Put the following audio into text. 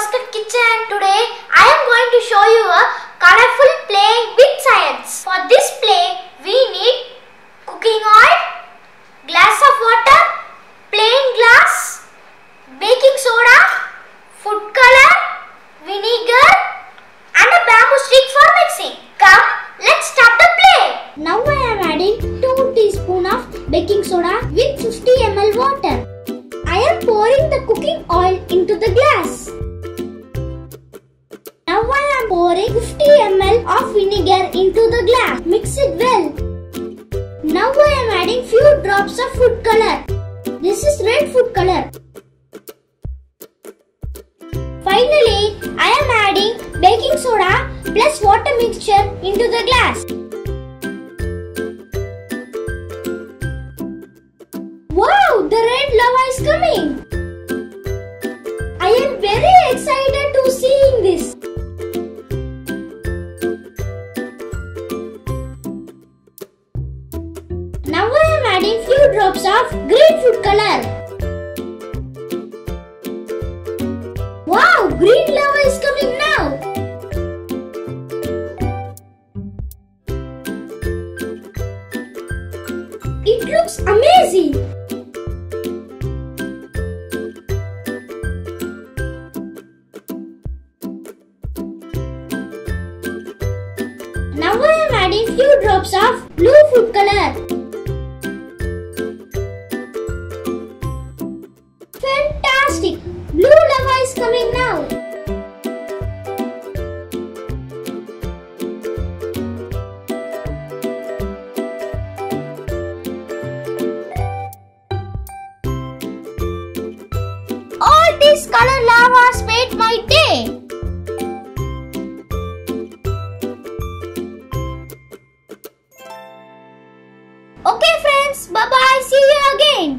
Muscat Kitchen. Today I am going to show you a colorful play with science. For this play we need cooking oil, glass of water, plain glass, baking soda, food color, vinegar and a bamboo stick for mixing. Come let's start the play. Now I am adding 2 teaspoon of baking soda with 50 ml water. I am pouring the cooking oil into the glass. 50 ml of vinegar into the glass. Mix it well. Now I am adding few drops of food color. This is red food color. Green lava is coming now. It looks amazing. Now I am adding few drops These color lavas made my day. Okay friends, bye bye, see you again.